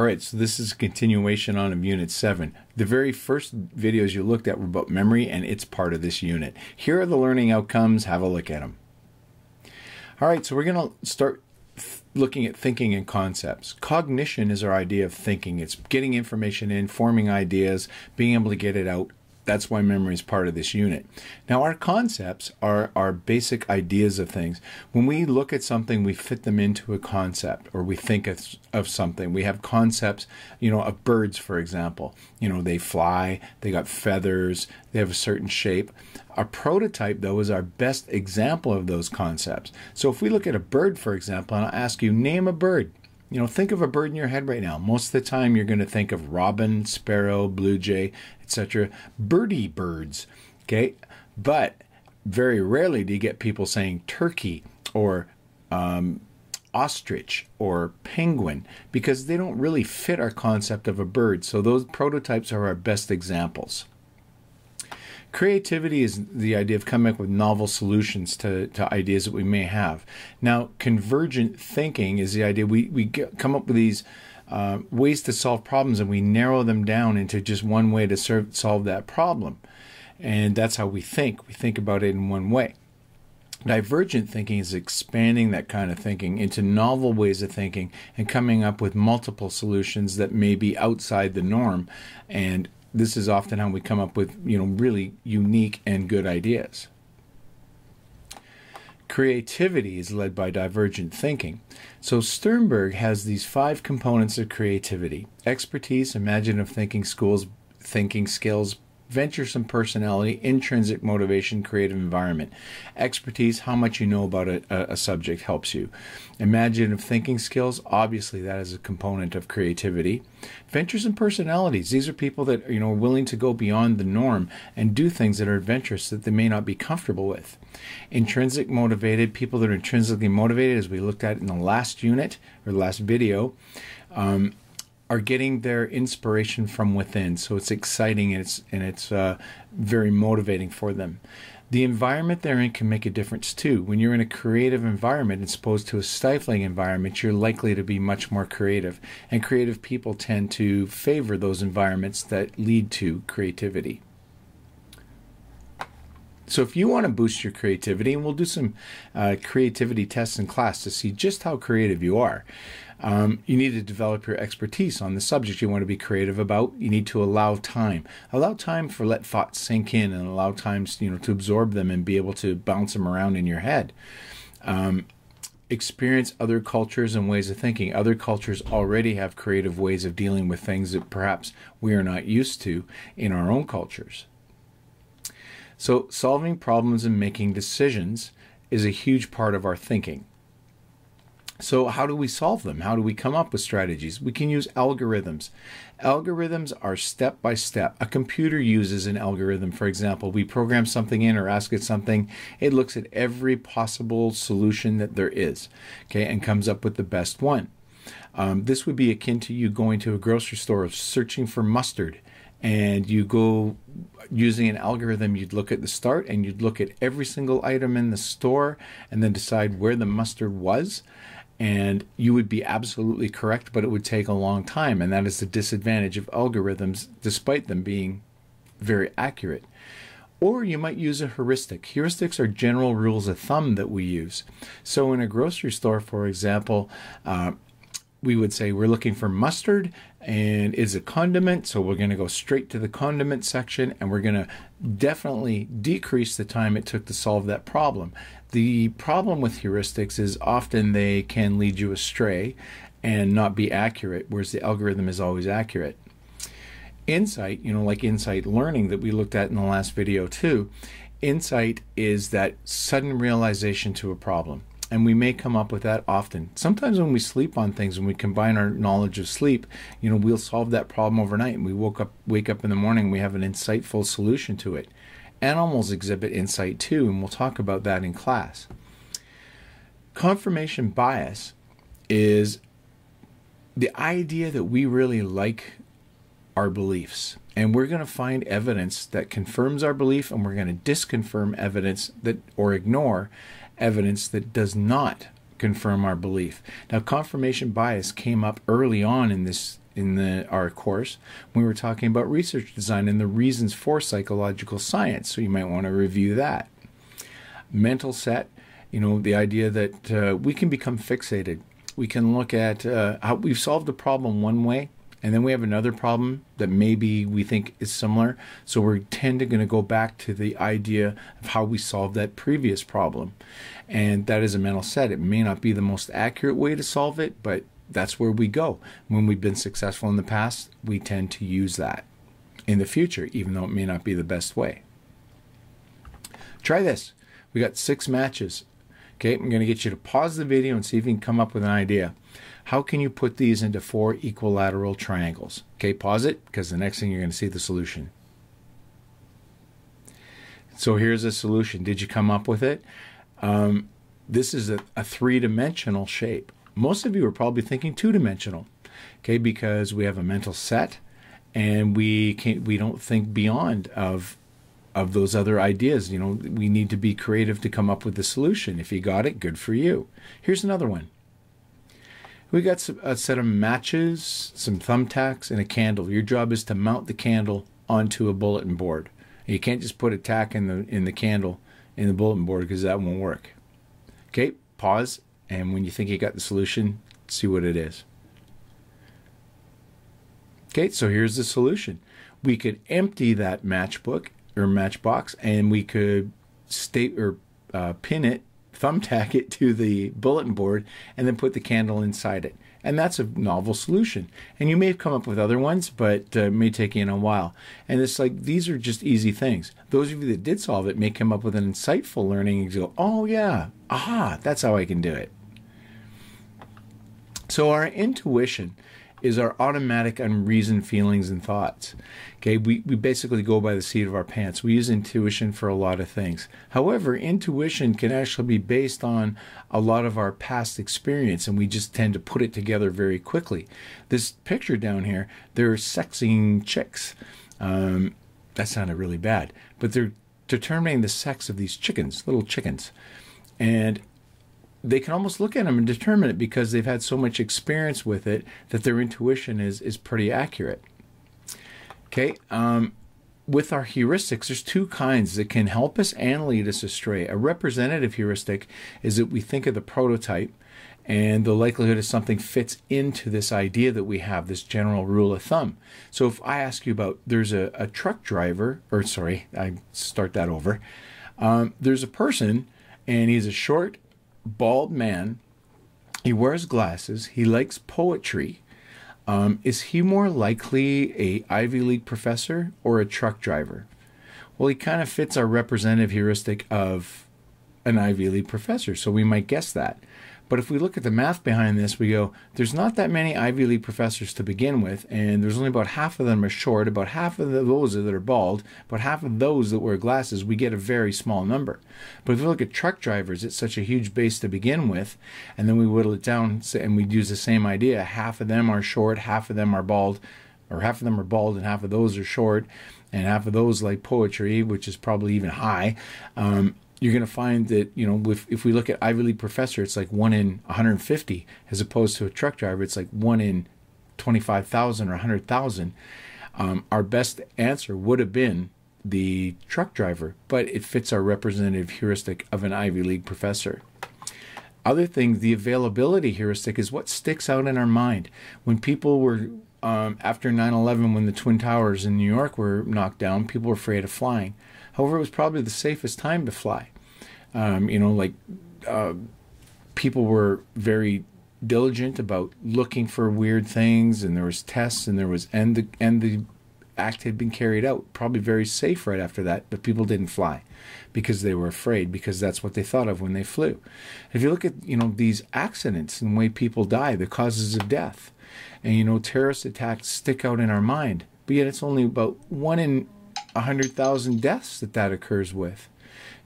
All right, so this is a continuation on of Unit 7. The very first videos you looked at were about memory, and it's part of this unit. Here are the learning outcomes. Have a look at them. All right, so we're going to start looking at thinking and concepts. Cognition is our idea of thinking. It's getting information in, forming ideas, being able to get it out, that's why memory is part of this unit. Now, our concepts are our basic ideas of things. When we look at something, we fit them into a concept or we think of, of something. We have concepts, you know, of birds, for example. You know, they fly, they got feathers, they have a certain shape. A prototype, though, is our best example of those concepts. So if we look at a bird, for example, and I ask you, name a bird. You know, think of a bird in your head right now. Most of the time, you're going to think of robin, sparrow, blue jay, etc. Birdie birds, okay? But very rarely do you get people saying turkey or um, ostrich or penguin because they don't really fit our concept of a bird. So those prototypes are our best examples. Creativity is the idea of coming up with novel solutions to, to ideas that we may have. Now, convergent thinking is the idea we, we get, come up with these uh, ways to solve problems and we narrow them down into just one way to serve, solve that problem. And that's how we think. We think about it in one way. Divergent thinking is expanding that kind of thinking into novel ways of thinking and coming up with multiple solutions that may be outside the norm and this is often how we come up with you know really unique and good ideas. Creativity is led by divergent thinking. So Sternberg has these five components of creativity: expertise, imaginative thinking skills, thinking skills, venturesome personality, intrinsic motivation, creative environment. Expertise, how much you know about a, a, subject helps you. Imaginative thinking skills, obviously that is a component of creativity. Venturesome personalities, these are people that you know are willing to go beyond the norm and do things that are adventurous that they may not be comfortable with. Intrinsic motivated, people that are intrinsically motivated, as we looked at in the last unit or last video. Um, are getting their inspiration from within. So it's exciting and it's and it's uh, very motivating for them. The environment they're in can make a difference too. When you're in a creative environment as opposed to a stifling environment, you're likely to be much more creative. And creative people tend to favor those environments that lead to creativity. So, if you want to boost your creativity, and we'll do some uh, creativity tests in class to see just how creative you are, um, you need to develop your expertise on the subject you want to be creative about. You need to allow time, allow time for let thoughts sink in, and allow times you know to absorb them and be able to bounce them around in your head. Um, experience other cultures and ways of thinking. Other cultures already have creative ways of dealing with things that perhaps we are not used to in our own cultures. So, solving problems and making decisions is a huge part of our thinking. So, how do we solve them? How do we come up with strategies? We can use algorithms. Algorithms are step by step. A computer uses an algorithm. For example, we program something in or ask it something, it looks at every possible solution that there is, okay, and comes up with the best one. Um, this would be akin to you going to a grocery store searching for mustard and you go using an algorithm you'd look at the start and you'd look at every single item in the store and then decide where the mustard was and you would be absolutely correct but it would take a long time and that is the disadvantage of algorithms despite them being very accurate or you might use a heuristic. Heuristics are general rules of thumb that we use. So, in a grocery store, for example, uh, we would say we're looking for mustard and is a condiment so we're going to go straight to the condiment section and we're going to definitely decrease the time it took to solve that problem. The problem with heuristics is often they can lead you astray and not be accurate whereas the algorithm is always accurate. Insight you know like insight learning that we looked at in the last video too insight is that sudden realization to a problem and we may come up with that often. Sometimes when we sleep on things, when we combine our knowledge of sleep, you know, we'll solve that problem overnight. And we woke up, wake up in the morning, we have an insightful solution to it. Animals exhibit insight too, and we'll talk about that in class. Confirmation bias is the idea that we really like our beliefs. And we're going to find evidence that confirms our belief, and we're going to disconfirm evidence that or ignore evidence that does not confirm our belief. Now, confirmation bias came up early on in this in the our course when we were talking about research design and the reasons for psychological science. So you might want to review that. Mental set, you know, the idea that uh, we can become fixated. We can look at uh, how we've solved a problem one way, and then we have another problem that maybe we think is similar. So we're tend to going to go back to the idea of how we solved that previous problem. And that is a mental set. It may not be the most accurate way to solve it, but that's where we go. When we've been successful in the past, we tend to use that in the future, even though it may not be the best way. Try this. We got six matches. Okay, I'm going to get you to pause the video and see if you can come up with an idea. How can you put these into four equilateral triangles? Okay, pause it because the next thing you're going to see the solution. So here's a solution. Did you come up with it? Um, this is a, a three-dimensional shape. Most of you are probably thinking two-dimensional, okay, because we have a mental set and we can't we don't think beyond of of those other ideas. You know, we need to be creative to come up with the solution. If you got it, good for you. Here's another one. We got some, a set of matches, some thumbtacks, and a candle. Your job is to mount the candle onto a bulletin board. You can't just put a tack in the in the candle in the bulletin board because that won't work. Okay, pause, and when you think you got the solution, see what it is. Okay, so here's the solution. We could empty that matchbook or matchbox, and we could state or uh, pin it, thumbtack it to the bulletin board, and then put the candle inside it. And that's a novel solution. And you may have come up with other ones, but uh, may take you a while. And it's like these are just easy things. Those of you that did solve it may come up with an insightful learning and go, oh, yeah, aha, that's how I can do it. So our intuition is our automatic unreasoned feelings and thoughts. Okay, we, we basically go by the seat of our pants. We use intuition for a lot of things. However, intuition can actually be based on a lot of our past experience, and we just tend to put it together very quickly. This picture down here, they're sexing chicks. Um, that sounded really bad, but they're determining the sex of these chickens, little chickens. And they can almost look at them and determine it because they've had so much experience with it that their intuition is is pretty accurate. Okay, um, with our heuristics, there's two kinds that can help us and lead us astray. A representative heuristic is that we think of the prototype and the likelihood of something fits into this idea that we have, this general rule of thumb. So if I ask you about there's a, a truck driver, or sorry, I start that over. Um, there's a person and he's a short bald man. He wears glasses. He likes poetry. Um, is he more likely a Ivy League professor or a truck driver? Well, he kind of fits our representative heuristic of an Ivy League professor, so we might guess that. But if we look at the math behind this, we go, there's not that many Ivy League professors to begin with, and there's only about half of them are short, about half of those that are bald, about half of those that wear glasses, we get a very small number. But if we look at truck drivers, it's such a huge base to begin with, and then we whittle it down and we use the same idea. Half of them are short, half of them are bald, or half of them are bald and half of those are short, and half of those like poetry, which is probably even high. Um, you're going to find that you know if, if we look at Ivy League professor, it's like one in 150, as opposed to a truck driver, it's like one in 25,000 or 100,000. Um, our best answer would have been the truck driver, but it fits our representative heuristic of an Ivy League professor. Other things, the availability heuristic is what sticks out in our mind. When people were, um, after 9 11, when the Twin Towers in New York were knocked down, people were afraid of flying. However, it was probably the safest time to fly. Um, you know, like uh, people were very diligent about looking for weird things, and there was tests, and there was and the and the act had been carried out. Probably very safe right after that, but people didn't fly because they were afraid because that's what they thought of when they flew. If you look at you know these accidents and the way people die, the causes of death, and you know terrorist attacks stick out in our mind, but yet it's only about one in a hundred thousand deaths that that occurs with.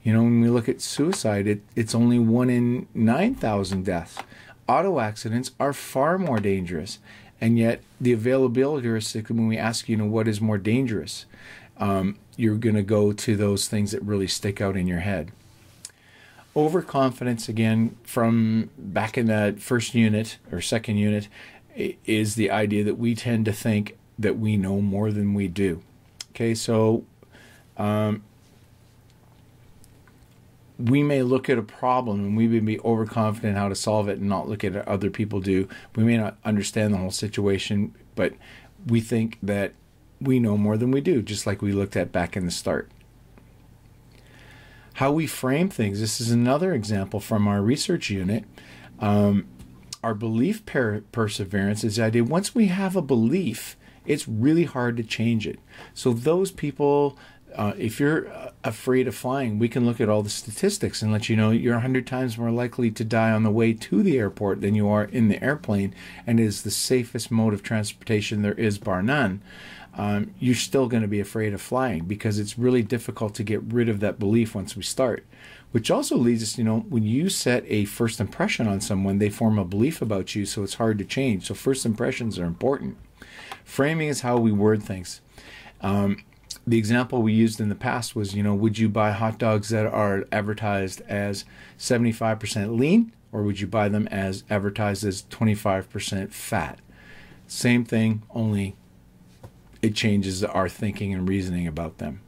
You know, when we look at suicide, it, it's only one in 9,000 deaths. Auto accidents are far more dangerous. And yet, the availability heuristic, when we ask, you know, what is more dangerous, um, you're going to go to those things that really stick out in your head. Overconfidence, again, from back in that first unit or second unit, is the idea that we tend to think that we know more than we do. Okay, so um, we may look at a problem and we may be overconfident how to solve it and not look at other people do. We may not understand the whole situation, but we think that we know more than we do, just like we looked at back in the start. How we frame things. This is another example from our research unit. Um, our belief per- perseverance is the idea once we have a belief, it's really hard to change it. So, those people uh, if you're uh, afraid of flying, we can look at all the statistics and let you know you're 100 times more likely to die on the way to the airport than you are in the airplane, and is the safest mode of transportation there is, bar none. Um, you're still going to be afraid of flying because it's really difficult to get rid of that belief once we start. Which also leads us, you know, when you set a first impression on someone, they form a belief about you, so it's hard to change. So, first impressions are important. Framing is how we word things. Um, the example we used in the past was, you know, would you buy hot dogs that are advertised as 75% lean or would you buy them as advertised as 25% fat? Same thing, only it changes our thinking and reasoning about them.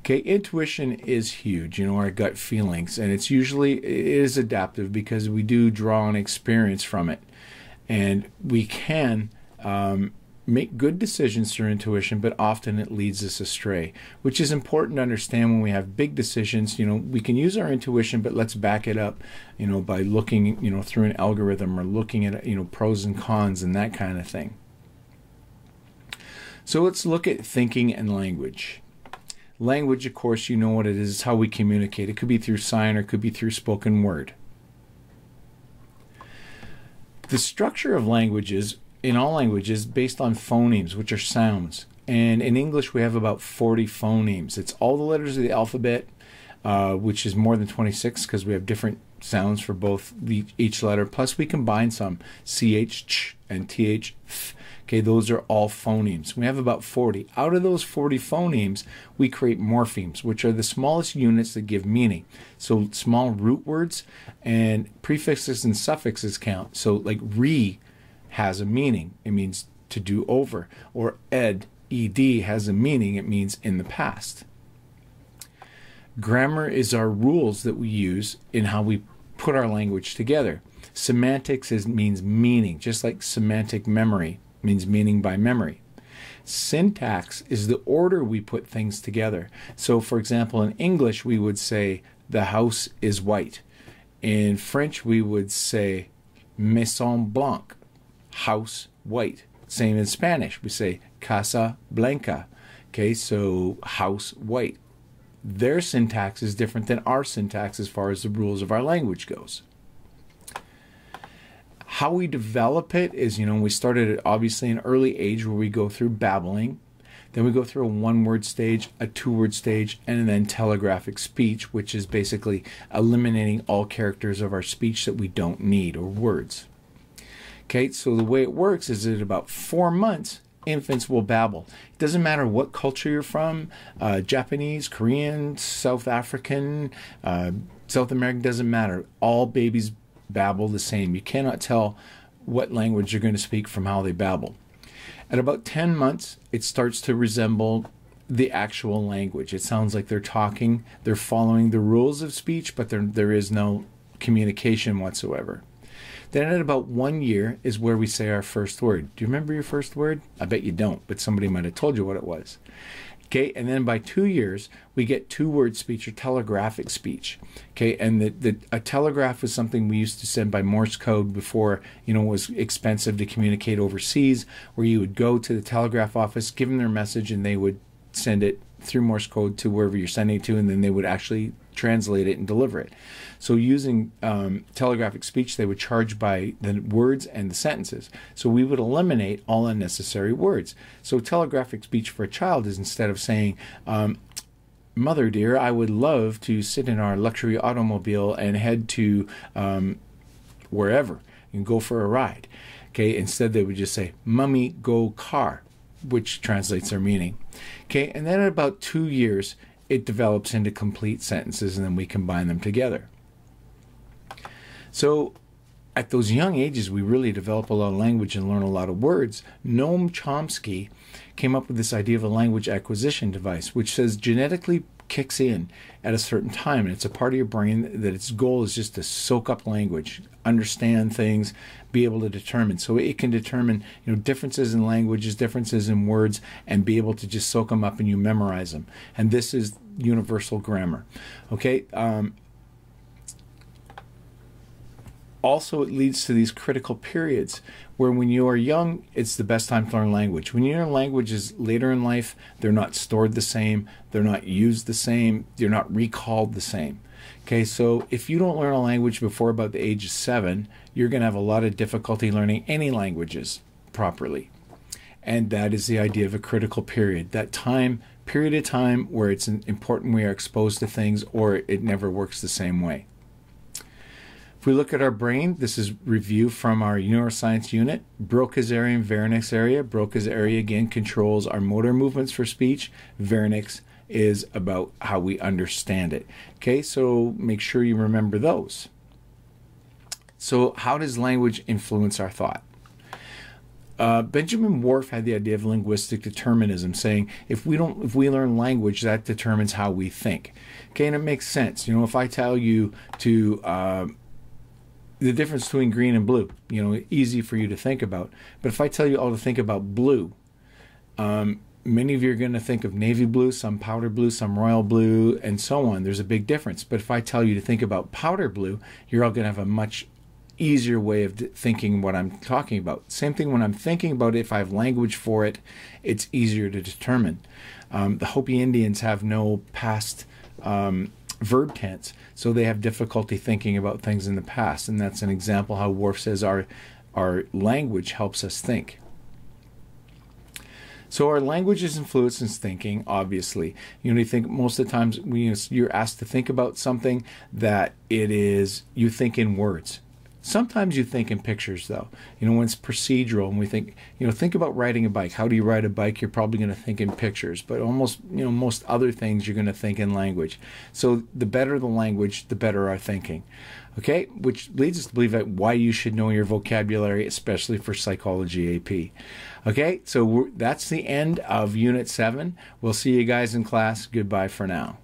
Okay, intuition is huge, you know, our gut feelings, and it's usually it is adaptive because we do draw on experience from it, and we can um, make good decisions through intuition, but often it leads us astray, which is important to understand when we have big decisions. You know, we can use our intuition, but let's back it up, you know, by looking, you know, through an algorithm or looking at, you know, pros and cons and that kind of thing. So let's look at thinking and language. Language, of course, you know what it is, it's how we communicate. It could be through sign or it could be through spoken word. The structure of languages in all languages based on phonemes, which are sounds. And in English, we have about 40 phonemes. It's all the letters of the alphabet, uh, which is more than 26 because we have different sounds for both the, each letter. Plus, we combine some ch, ch, and th. Th. Okay, those are all phonemes. We have about 40. Out of those 40 phonemes, we create morphemes, which are the smallest units that give meaning. So small root words and prefixes and suffixes count. So like re has a meaning. It means to do over. Or ed, ed, has a meaning. It means in the past. Grammar is our rules that we use in how we put our language together. Semantics is, means meaning, just like semantic memory means meaning by memory. Syntax is the order we put things together. So, for example, in English, we would say, the house is white. In French, we would say, Maison Blanche house white. Same in Spanish, we say casa blanca. Okay, so house white. Their syntax is different than our syntax as far as the rules of our language goes. How we develop it is, you know, we started at obviously an early age where we go through babbling, then we go through a one word stage, a two word stage, and then telegraphic speech, which is basically eliminating all characters of our speech that we don't need or words. Okay, so the way it works is that about four months, infants will babble. It doesn't matter what culture you're from uh, Japanese, Korean, South African, uh, South American, doesn't matter. All babies babble the same. You cannot tell what language you're going to speak from how they babble. At about 10 months, it starts to resemble the actual language. It sounds like they're talking, they're following the rules of speech, but there, there is no communication whatsoever. Then at about one year is where we say our first word. Do you remember your first word? I bet you don't, but somebody might have told you what it was. Okay, and then by two years, we get two word speech or telegraphic speech. Okay, and the, the a telegraph was something we used to send by Morse code before you know it was expensive to communicate overseas, where you would go to the telegraph office, give them their message, and they would send it through Morse code to wherever you're sending it to, and then they would actually translate it and deliver it. So using um, telegraphic speech, they would charge by the words and the sentences. So we would eliminate all unnecessary words. So telegraphic speech for a child is instead of saying, um, Mother dear, I would love to sit in our luxury automobile and head to um, wherever and go for a ride. Okay, instead they would just say, Mummy, go car, which translates their meaning. Okay, and then at about two years, it develops into complete sentences and then we combine them together. So at those young ages, we really develop a lot of language and learn a lot of words. Noam Chomsky came up with this idea of a language acquisition device, which says genetically kicks in at a certain time. And it's a part of your brain that its goal is just to soak up language, understand things, be able to determine. So it can determine, you know, differences in languages, differences in words, and be able to just soak them up and you memorize them. And this is universal grammar. Okay. Um, also, it leads to these critical periods where when you are young, it's the best time to learn language. When you learn languages later in life, they're not stored the same, they're not used the same, they're not recalled the same. Okay, so if you don't learn a language before about the age of seven, you're going to have a lot of difficulty learning any languages properly. And that is the idea of a critical period. That time, period of time where it's important we are exposed to things or it never works the same way. If we look at our brain, this is review from our neuroscience unit. Broca's area and Wernicke's area. Broca's area again controls our motor movements for speech. Wernicke's is about how we understand it. Okay, so make sure you remember those. So, how does language influence our thought? Uh, Benjamin Whorf had the idea of linguistic determinism, saying if we don't, if we learn language, that determines how we think. Okay, and it makes sense. You know, if I tell you to uh, the difference between green and blue, you know, easy for you to think about. But if I tell you all to think about blue, um, many of you are going to think of navy blue, some powder blue, some royal blue, and so on. There's a big difference. But if I tell you to think about powder blue, you're all going to have a much easier way of thinking what I'm talking about. Same thing when I'm thinking about it, if I have language for it, it's easier to determine. Um, the Hopi Indians have no past um, verb tense, so they have difficulty thinking about things in the past, and that's an example how Whorf says our our language helps us think. So our language is influences thinking, obviously. You know, you think most of the times when you're asked to think about something that it is you think in words. Sometimes you think in pictures, though. You know, when it's procedural, and we think, you know, think about riding a bike. How do you ride a bike? You're probably going to think in pictures, but almost, you know, most other things you're going to think in language. So the better the language, the better our thinking. Okay, which leads us to believe that why you should know your vocabulary, especially for psychology AP. Okay, so that's the end of Unit 7. We'll see you guys in class. Goodbye for now.